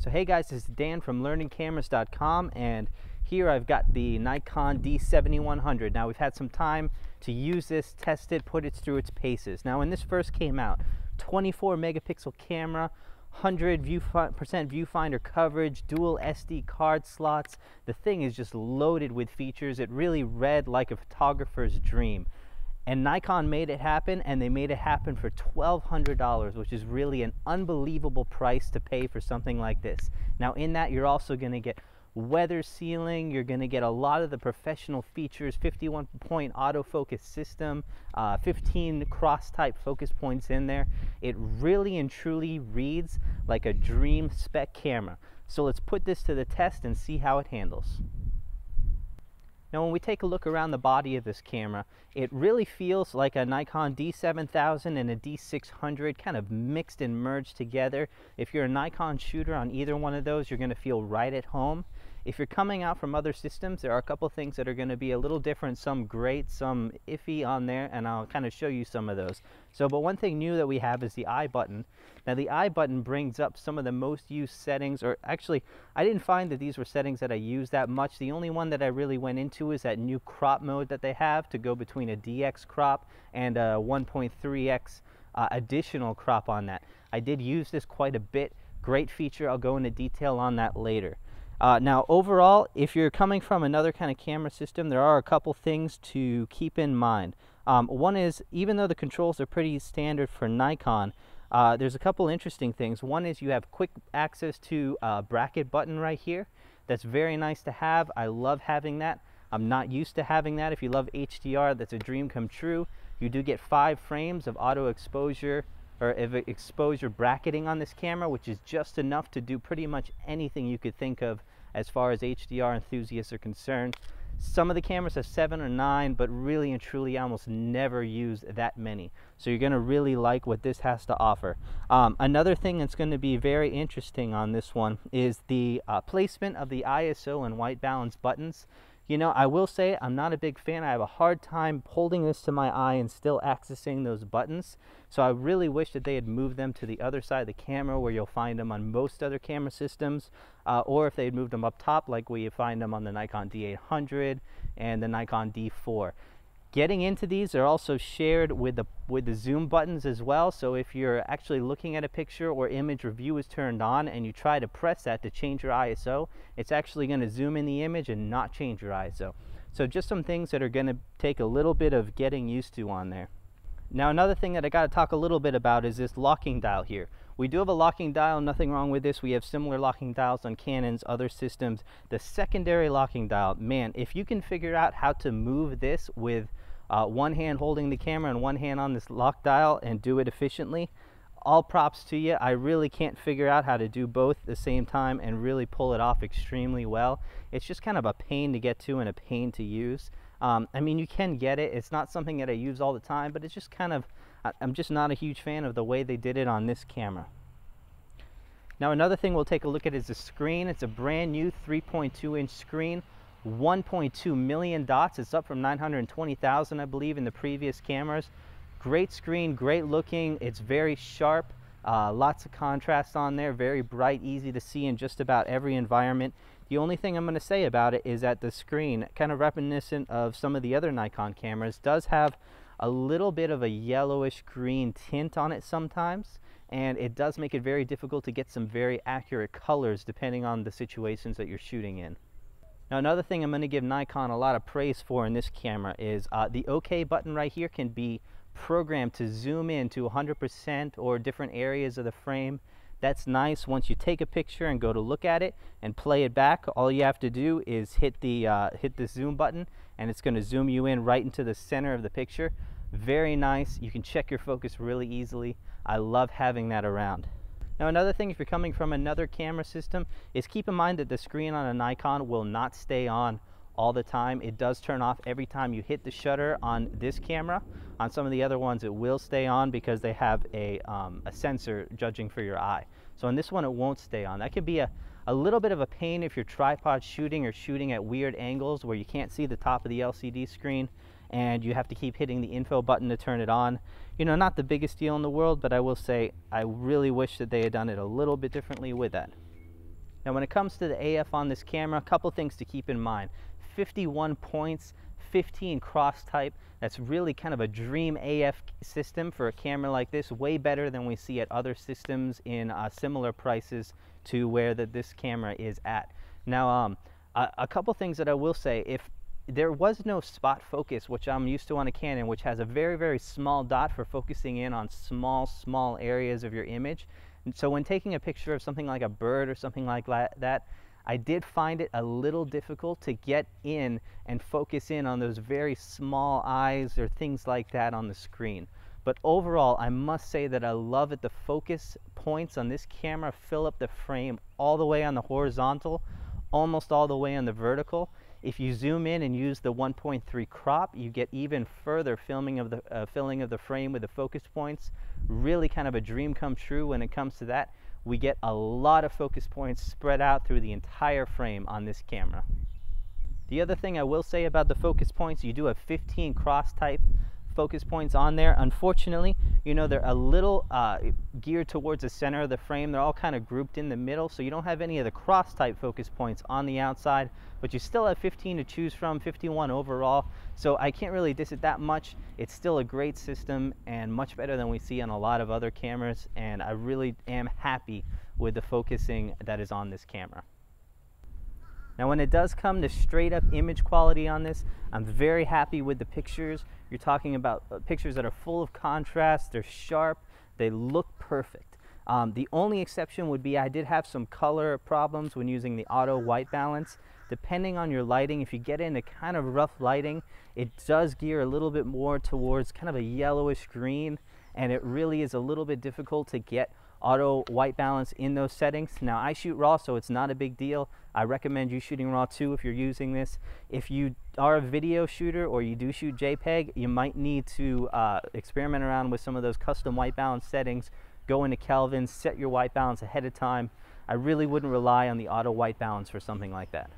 So hey guys, this is Dan from learningcameras.com and here I've got the Nikon D7100. Now we've had some time to use this, test it, put it through its paces. Now when this first came out, 24 megapixel camera, 100 view percent viewfinder coverage, dual SD card slots. The thing is just loaded with features. It really read like a photographer's dream. And Nikon made it happen, and they made it happen for $1,200, which is really an unbelievable price to pay for something like this. Now, in that, you're also going to get weather sealing. You're going to get a lot of the professional features 51 point autofocus system, uh, 15 cross type focus points in there. It really and truly reads like a dream spec camera. So let's put this to the test and see how it handles. Now when we take a look around the body of this camera, it really feels like a Nikon D7000 and a D600 kind of mixed and merged together. If you're a Nikon shooter on either one of those, you're going to feel right at home. If you're coming out from other systems, there are a couple things that are going to be a little different, some great, some iffy on there, and I'll kind of show you some of those. So, but one thing new that we have is the I button. Now the I button brings up some of the most used settings, or actually, I didn't find that these were settings that I used that much. The only one that I really went into is that new crop mode that they have to go between a DX crop and a 1.3X uh, additional crop on that. I did use this quite a bit. Great feature. I'll go into detail on that later. Uh, now overall, if you're coming from another kind of camera system, there are a couple things to keep in mind. Um, one is, even though the controls are pretty standard for Nikon, uh, there's a couple interesting things. One is you have quick access to a bracket button right here. That's very nice to have. I love having that. I'm not used to having that. If you love HDR, that's a dream come true. You do get five frames of auto exposure or exposure bracketing on this camera, which is just enough to do pretty much anything you could think of as far as HDR enthusiasts are concerned. Some of the cameras have seven or nine, but really and truly I almost never use that many. So you're gonna really like what this has to offer. Um, another thing that's gonna be very interesting on this one is the uh, placement of the ISO and white balance buttons. You know, I will say I'm not a big fan. I have a hard time holding this to my eye and still accessing those buttons. So I really wish that they had moved them to the other side of the camera where you'll find them on most other camera systems. Uh, or if they had moved them up top like we find them on the Nikon D800 and the Nikon D4. Getting into these are also shared with the with the zoom buttons as well. So if you're actually looking at a picture or image review is turned on and you try to press that to change your ISO, it's actually going to zoom in the image and not change your ISO. So just some things that are going to take a little bit of getting used to on there. Now another thing that I got to talk a little bit about is this locking dial here. We do have a locking dial, nothing wrong with this. We have similar locking dials on Canon's other systems. The secondary locking dial, man, if you can figure out how to move this with uh, one hand holding the camera and one hand on this lock dial and do it efficiently, all props to you. I really can't figure out how to do both at the same time and really pull it off extremely well. It's just kind of a pain to get to and a pain to use. Um, I mean, you can get it. It's not something that I use all the time, but it's just kind of, I'm just not a huge fan of the way they did it on this camera. Now another thing we'll take a look at is the screen. It's a brand new 3.2 inch screen, 1.2 million dots. It's up from 920,000 I believe in the previous cameras. Great screen, great looking. It's very sharp. Uh, lots of contrast on there, very bright, easy to see in just about every environment. The only thing I'm going to say about it is that the screen, kind of reminiscent of some of the other Nikon cameras, does have a little bit of a yellowish green tint on it sometimes and it does make it very difficult to get some very accurate colors depending on the situations that you're shooting in. Now another thing I'm going to give Nikon a lot of praise for in this camera is uh, the OK button right here can be programmed to zoom in to 100% or different areas of the frame that's nice. Once you take a picture and go to look at it and play it back, all you have to do is hit the, uh, hit the zoom button and it's going to zoom you in right into the center of the picture. Very nice. You can check your focus really easily. I love having that around. Now another thing if you're coming from another camera system is keep in mind that the screen on a Nikon will not stay on all the time. It does turn off every time you hit the shutter on this camera. On some of the other ones, it will stay on because they have a, um, a sensor judging for your eye. So on this one, it won't stay on. That can be a, a little bit of a pain if you're tripod shooting or shooting at weird angles where you can't see the top of the LCD screen and you have to keep hitting the info button to turn it on. You know, not the biggest deal in the world, but I will say I really wish that they had done it a little bit differently with that. Now when it comes to the AF on this camera, a couple things to keep in mind. 51 points, 15 cross type. That's really kind of a dream AF system for a camera like this, way better than we see at other systems in uh, similar prices to where that this camera is at. Now, um, a, a couple things that I will say, if there was no spot focus, which I'm used to on a Canon, which has a very, very small dot for focusing in on small, small areas of your image. And so when taking a picture of something like a bird or something like that, I did find it a little difficult to get in and focus in on those very small eyes or things like that on the screen. But overall, I must say that I love it. The focus points on this camera fill up the frame all the way on the horizontal, almost all the way on the vertical. If you zoom in and use the 1.3 crop, you get even further filming of the uh, filling of the frame with the focus points. Really kind of a dream come true when it comes to that. We get a lot of focus points spread out through the entire frame on this camera. The other thing I will say about the focus points, you do have 15 cross type focus points on there. Unfortunately, you know, they're a little uh, geared towards the center of the frame. They're all kind of grouped in the middle, so you don't have any of the cross type focus points on the outside, but you still have 15 to choose from, 51 overall. So I can't really diss it that much. It's still a great system and much better than we see on a lot of other cameras, and I really am happy with the focusing that is on this camera. Now when it does come to straight up image quality on this, I'm very happy with the pictures. You're talking about uh, pictures that are full of contrast, they're sharp, they look perfect. Um, the only exception would be I did have some color problems when using the auto white balance. Depending on your lighting, if you get into kind of rough lighting, it does gear a little bit more towards kind of a yellowish green and it really is a little bit difficult to get auto white balance in those settings. Now I shoot RAW so it's not a big deal. I recommend you shooting RAW too if you're using this. If you are a video shooter or you do shoot JPEG, you might need to uh, experiment around with some of those custom white balance settings. Go into Kelvin, set your white balance ahead of time. I really wouldn't rely on the auto white balance for something like that.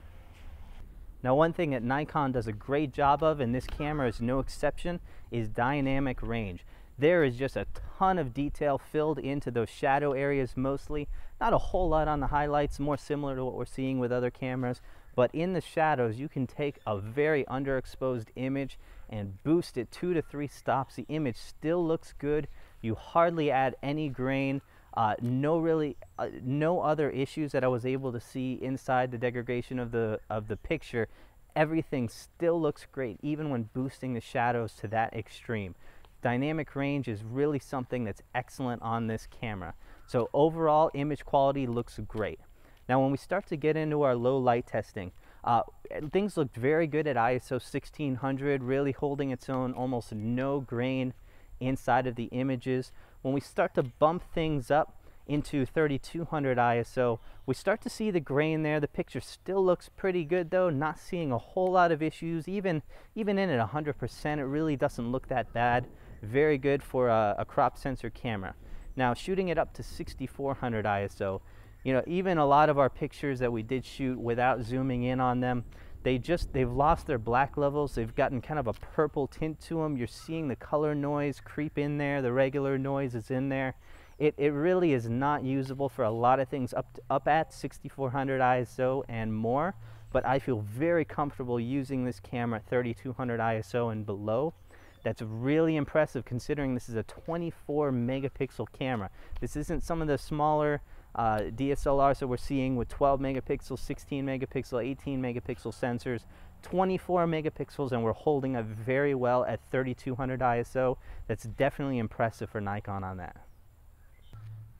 Now one thing that Nikon does a great job of, and this camera is no exception, is dynamic range. There is just a ton of detail filled into those shadow areas mostly. Not a whole lot on the highlights, more similar to what we're seeing with other cameras. But in the shadows, you can take a very underexposed image and boost it two to three stops. The image still looks good. You hardly add any grain. Uh, no really, uh, no other issues that I was able to see inside the degradation of the of the picture. Everything still looks great, even when boosting the shadows to that extreme. Dynamic range is really something that's excellent on this camera. So overall image quality looks great. Now when we start to get into our low light testing, uh, things looked very good at ISO 1600, really holding its own, almost no grain inside of the images. When we start to bump things up into 3200 ISO, we start to see the grain there. The picture still looks pretty good though, not seeing a whole lot of issues. Even, even in at 100%, it really doesn't look that bad. Very good for a, a crop sensor camera. Now shooting it up to 6400 ISO, you know, even a lot of our pictures that we did shoot without zooming in on them, they just, they've lost their black levels. They've gotten kind of a purple tint to them. You're seeing the color noise creep in there. The regular noise is in there. It, it really is not usable for a lot of things up, to, up at 6400 ISO and more, but I feel very comfortable using this camera at 3200 ISO and below. That's really impressive considering this is a 24 megapixel camera. This isn't some of the smaller uh, DSLRs that we're seeing with 12 megapixel, 16 megapixel, 18 megapixel sensors, 24 megapixels, and we're holding up very well at 3200 ISO. That's definitely impressive for Nikon on that.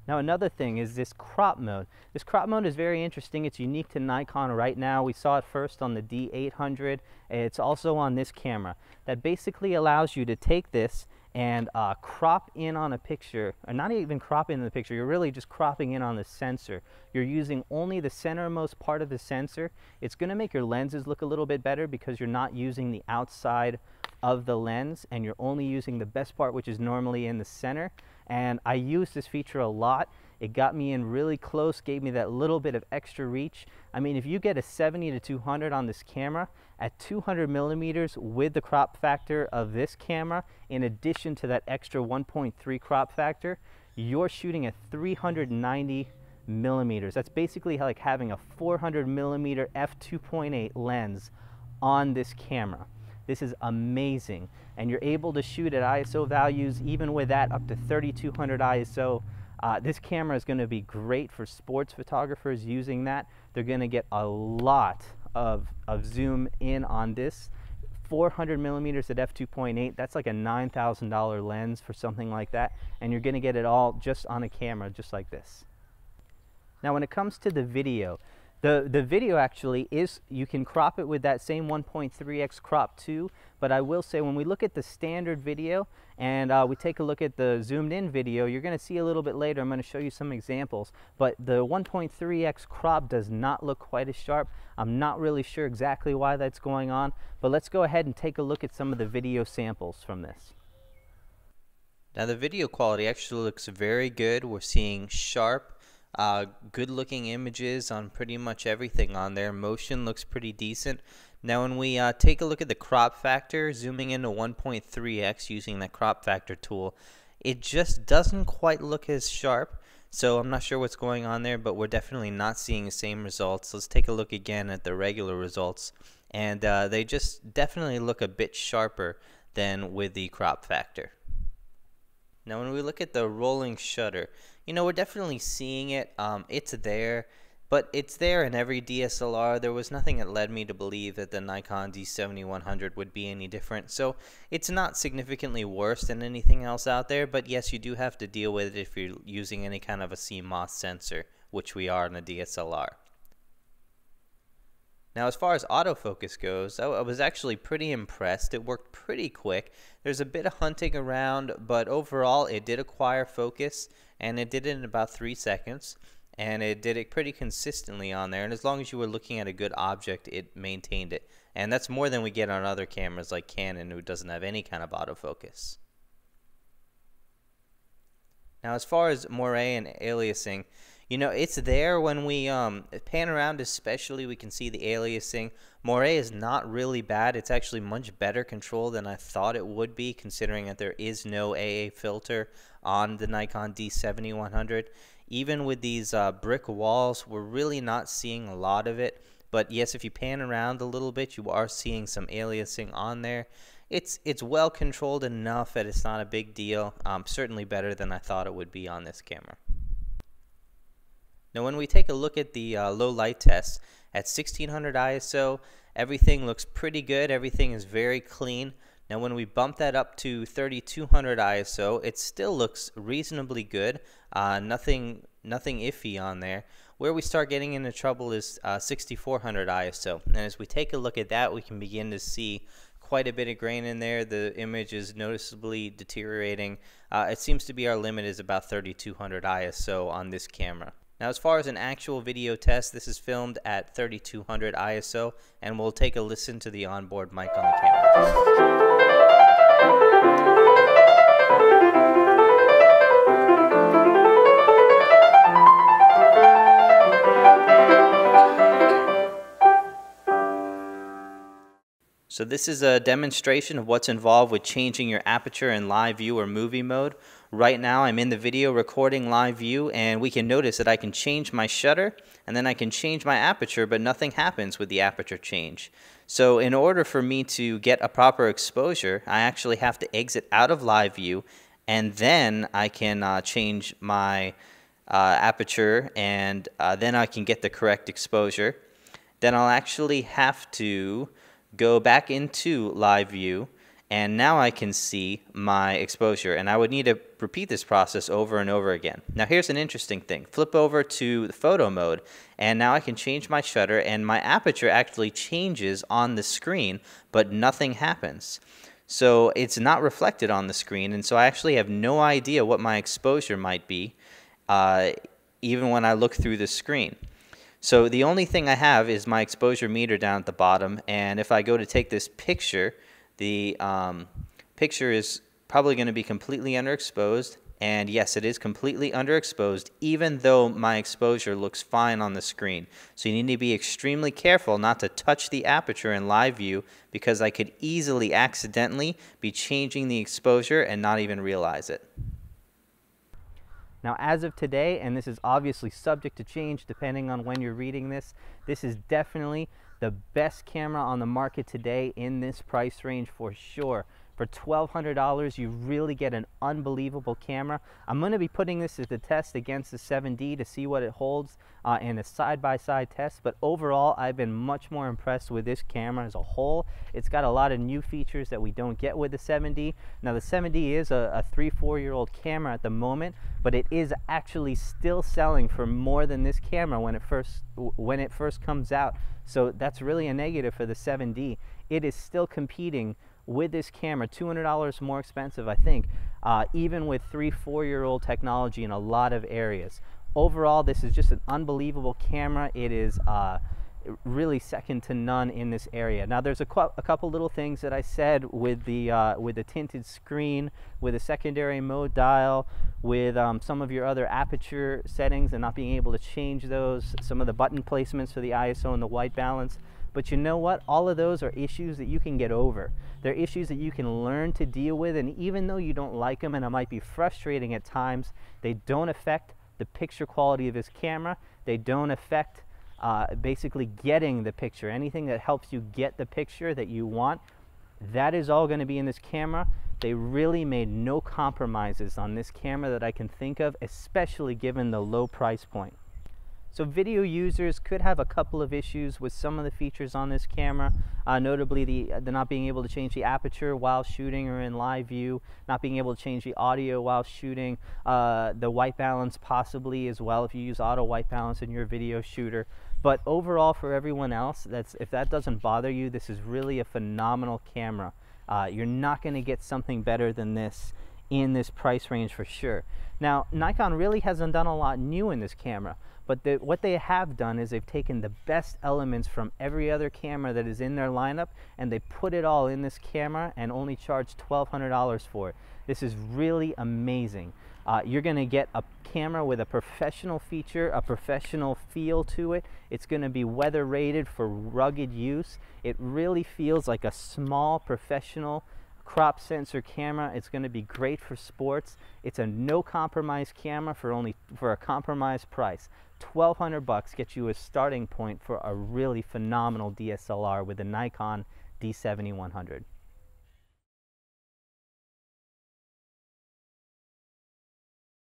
Now another thing is this crop mode. This crop mode is very interesting. It's unique to Nikon right now. We saw it first on the D800. It's also on this camera. That basically allows you to take this and uh, crop in on a picture, or not even crop in the picture, you're really just cropping in on the sensor. You're using only the centermost part of the sensor. It's going to make your lenses look a little bit better because you're not using the outside of the lens and you're only using the best part which is normally in the center and I use this feature a lot. It got me in really close, gave me that little bit of extra reach. I mean, if you get a 70 to 200 on this camera, at 200 millimeters with the crop factor of this camera, in addition to that extra 1.3 crop factor, you're shooting at 390 millimeters. That's basically like having a 400 millimeter f2.8 lens on this camera. This is amazing. And you're able to shoot at ISO values, even with that up to 3200 ISO. Uh, this camera is going to be great for sports photographers using that. They're going to get a lot of, of zoom in on this. 400 millimeters at f2.8, that's like a $9,000 lens for something like that. And you're going to get it all just on a camera, just like this. Now when it comes to the video, the, the video actually is, you can crop it with that same 1.3x crop too, but I will say when we look at the standard video and uh, we take a look at the zoomed in video, you're going to see a little bit later, I'm going to show you some examples, but the 1.3x crop does not look quite as sharp. I'm not really sure exactly why that's going on, but let's go ahead and take a look at some of the video samples from this. Now the video quality actually looks very good. We're seeing sharp, uh, good looking images on pretty much everything on there. Motion looks pretty decent. Now when we uh, take a look at the crop factor, zooming into 1.3x using that crop factor tool, it just doesn't quite look as sharp. So I'm not sure what's going on there, but we're definitely not seeing the same results. Let's take a look again at the regular results. And uh, they just definitely look a bit sharper than with the crop factor. Now when we look at the rolling shutter, you know, we're definitely seeing it. Um, it's there, but it's there in every DSLR. There was nothing that led me to believe that the Nikon D7100 would be any different. So it's not significantly worse than anything else out there, but yes, you do have to deal with it if you're using any kind of a CMOS sensor, which we are in a DSLR. Now, as far as autofocus goes, I, was actually pretty impressed. It worked pretty quick. There's a bit of hunting around, but overall, it did acquire focus, and it did it in about three seconds. And it did it pretty consistently on there. And as long as you were looking at a good object, it maintained it. And that's more than we get on other cameras like Canon, who doesn't have any kind of autofocus. Now, as far as moire and aliasing, you know, it's there when we um, pan around, especially we can see the aliasing. Moire is not really bad. It's actually much better control than I thought it would be, considering that there is no AA filter on the Nikon D7100. Even with these uh, brick walls, we're really not seeing a lot of it. But yes, if you pan around a little bit, you are seeing some aliasing on there. It's it's well controlled enough that it's not a big deal. Um, certainly better than I thought it would be on this camera. Now when we take a look at the uh, low light test at 1600 ISO, everything looks pretty good. Everything is very clean. Now when we bump that up to 3200 ISO, it still looks reasonably good. Uh, nothing, nothing iffy on there. Where we start getting into trouble is uh, 6400 ISO. And as we take a look at that, we can begin to see quite a bit of grain in there. The image is noticeably deteriorating. Uh, it seems to be our limit is about 3200 ISO on this camera. Now as far as an actual video test, this is filmed at 3200 ISO and we'll take a listen to the onboard mic on the camera. So this is a demonstration of what's involved with changing your aperture in live view or movie mode. Right now I'm in the video recording live view and we can notice that I can change my shutter and then I can change my aperture but nothing happens with the aperture change. So in order for me to get a proper exposure I actually have to exit out of live view and then I can uh, change my uh, aperture and uh, then I can get the correct exposure. Then I'll actually have to go back into live view and now I can see my exposure and I would need to repeat this process over and over again. Now here's an interesting thing. Flip over to the photo mode and now I can change my shutter and my aperture actually changes on the screen but nothing happens. So it's not reflected on the screen and so I actually have no idea what my exposure might be uh, even when I look through the screen. So the only thing I have is my exposure meter down at the bottom, and if I go to take this picture, the um, picture is probably going to be completely underexposed, and yes, it is completely underexposed, even though my exposure looks fine on the screen. So you need to be extremely careful not to touch the aperture in live view because I could easily accidentally be changing the exposure and not even realize it. Now, as of today, and this is obviously subject to change depending on when you're reading this, this is definitely the best camera on the market today in this price range for sure. For $1,200, you really get an unbelievable camera. I'm going to be putting this as a test against the 7D to see what it holds uh, in a side-by-side -side test. But overall, I've been much more impressed with this camera as a whole. It's got a lot of new features that we don't get with the 7D. Now, the 7D is a, a three, four-year-old camera at the moment, but it is actually still selling for more than this camera when it first when it first comes out. So that's really a negative for the 7D. It is still competing with this camera, $200 more expensive, I think, uh, even with three, four-year-old technology in a lot of areas. Overall, this is just an unbelievable camera. It is uh, really second to none in this area. Now, there's a, a couple little things that I said with the uh, with the tinted screen, with a secondary mode dial, with um, some of your other aperture settings and not being able to change those, some of the button placements for the ISO and the white balance. But you know what? All of those are issues that you can get over. They're issues that you can learn to deal with, and even though you don't like them and it might be frustrating at times, they don't affect the picture quality of this camera. They don't affect uh, basically getting the picture. Anything that helps you get the picture that you want, that is all going to be in this camera. They really made no compromises on this camera that I can think of, especially given the low price point. So video users could have a couple of issues with some of the features on this camera, uh, notably the, the not being able to change the aperture while shooting or in live view, not being able to change the audio while shooting, uh, the white balance possibly as well if you use auto white balance in your video shooter. But overall for everyone else, that's if that doesn't bother you, this is really a phenomenal camera. Uh, you're not going to get something better than this in this price range for sure. Now, Nikon really hasn't done a lot new in this camera, but what they have done is they've taken the best elements from every other camera that is in their lineup and they put it all in this camera and only charged $1,200 for it. This is really amazing. Uh, you're going to get a camera with a professional feature, a professional feel to it. It's going to be weather rated for rugged use. It really feels like a small professional crop sensor camera. It's going to be great for sports. It's a no compromise camera for only for a compromise price. 1200 bucks gets you a starting point for a really phenomenal DSLR with a Nikon D7100.